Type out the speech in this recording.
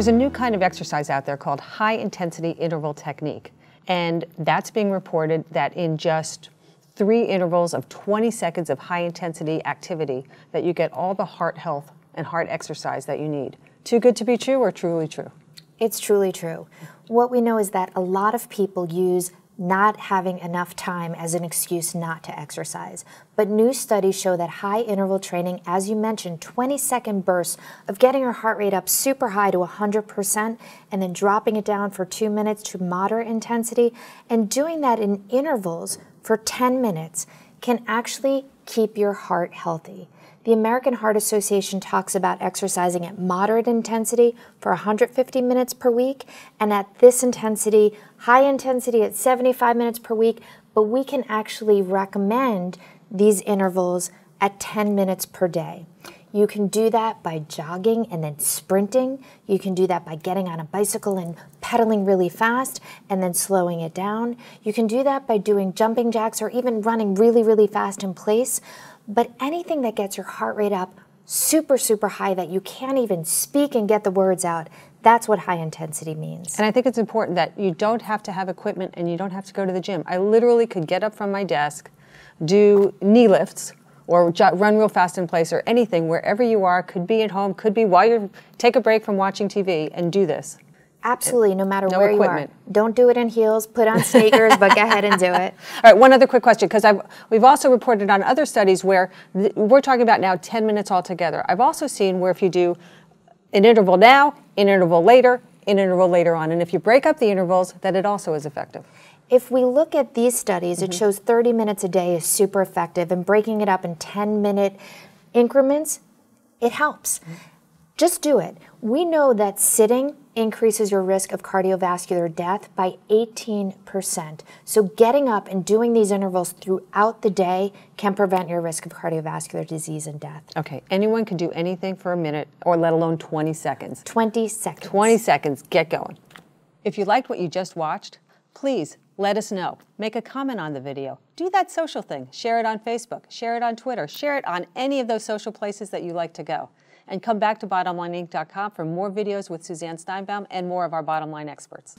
There's a new kind of exercise out there called high intensity interval technique. And that's being reported that in just three intervals of 20 seconds of high intensity activity that you get all the heart health and heart exercise that you need. Too good to be true or truly true? It's truly true. What we know is that a lot of people use not having enough time as an excuse not to exercise. But new studies show that high interval training, as you mentioned, 20 second bursts of getting your heart rate up super high to 100% and then dropping it down for two minutes to moderate intensity, and doing that in intervals for 10 minutes can actually keep your heart healthy. The American Heart Association talks about exercising at moderate intensity for 150 minutes per week and at this intensity, high intensity at 75 minutes per week, but we can actually recommend these intervals at 10 minutes per day. You can do that by jogging and then sprinting. You can do that by getting on a bicycle and pedaling really fast and then slowing it down. You can do that by doing jumping jacks or even running really, really fast in place. But anything that gets your heart rate up super, super high that you can't even speak and get the words out, that's what high intensity means. And I think it's important that you don't have to have equipment and you don't have to go to the gym. I literally could get up from my desk, do knee lifts, or run real fast in place or anything wherever you are could be at home could be while you take a break from watching tv and do this Absolutely, no matter no where equipment. you are. Don't do it in heels, put on sneakers, but go ahead and do it. All right, one other quick question, because we've also reported on other studies where th- we're talking about now 10 minutes altogether. I've also seen where if you do an interval now, an interval later, an interval later on, and if you break up the intervals, that it also is effective. If we look at these studies, mm-hmm. it shows 30 minutes a day is super effective, and breaking it up in 10 minute increments, it helps. Mm-hmm. Just do it. We know that sitting increases your risk of cardiovascular death by 18%. So getting up and doing these intervals throughout the day can prevent your risk of cardiovascular disease and death. Okay, anyone can do anything for a minute or let alone 20 seconds. 20 seconds. 20 seconds, get going. If you liked what you just watched, please let us know. Make a comment on the video. Do that social thing. Share it on Facebook, share it on Twitter, share it on any of those social places that you like to go and come back to bottomlineinc.com for more videos with Suzanne Steinbaum and more of our bottom line experts.